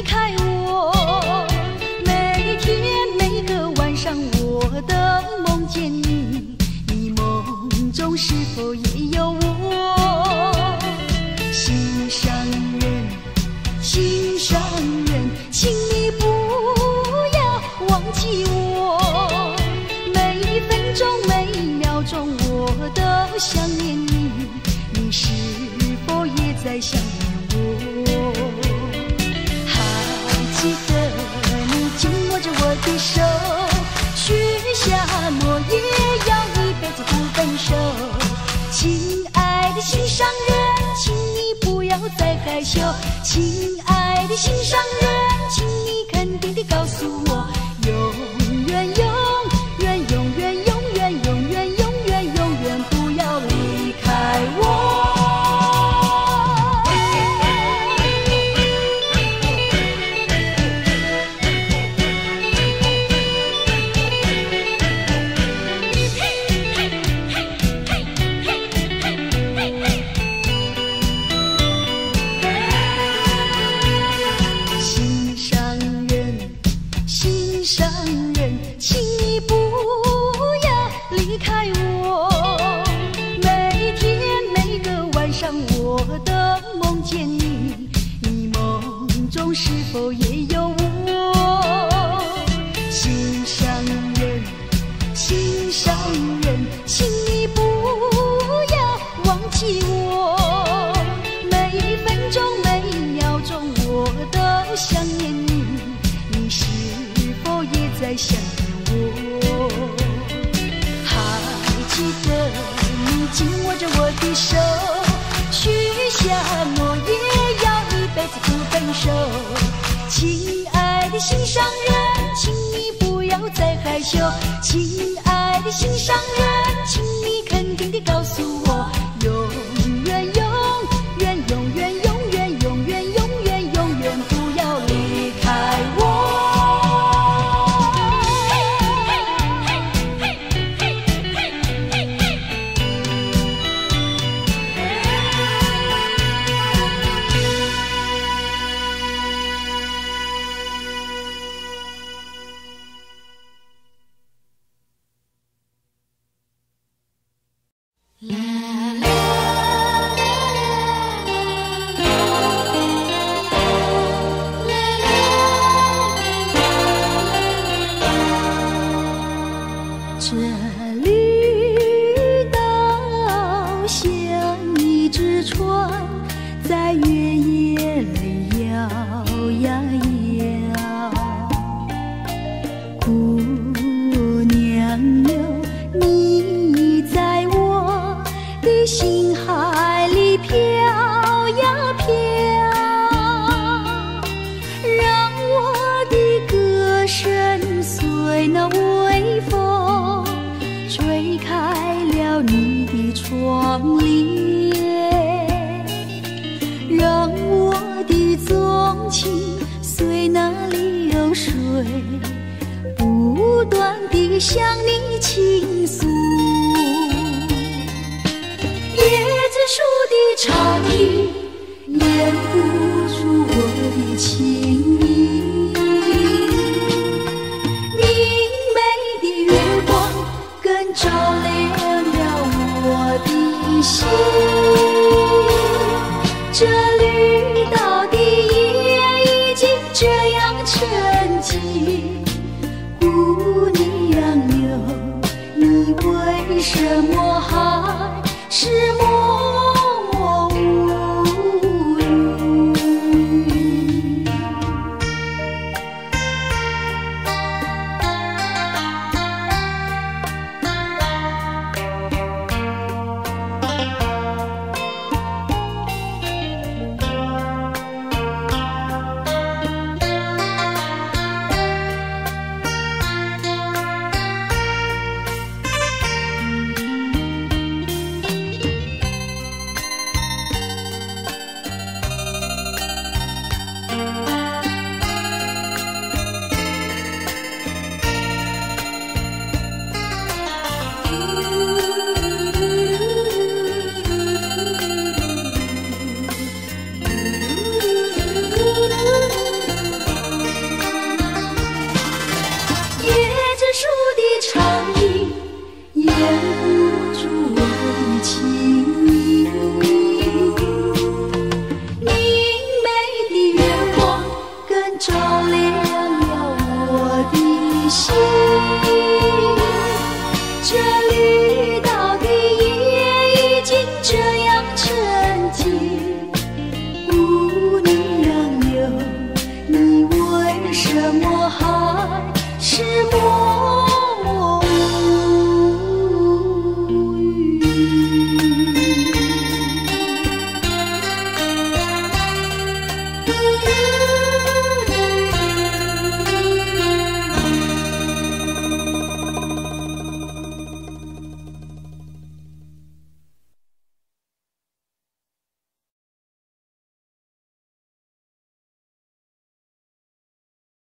离开我，每天每个晚上我都梦见你，你梦中是否也有我？心上人心上人，请你不要忘记我，每一分钟，每一秒钟我都想念你，你是否也在想念我？手，许下诺言，要一辈子不分手。亲爱的心上人，请你不要再害羞。亲爱的心上人，心上人，请你不要忘记我。每一分钟，每一秒钟，我都想念你，你是否也在想念我？还记得你紧握着我的手，许下诺言，要一辈子不分手。亲爱的心上人，请你不要再害羞。亲爱的心上人，请你肯定地告诉我，这向你倾诉。椰子树的长亭掩不住我的情意，明媚的月光更照亮了我的心。这绿岛的夜已经这样沉寂，姑娘哟，你为什么还是梦？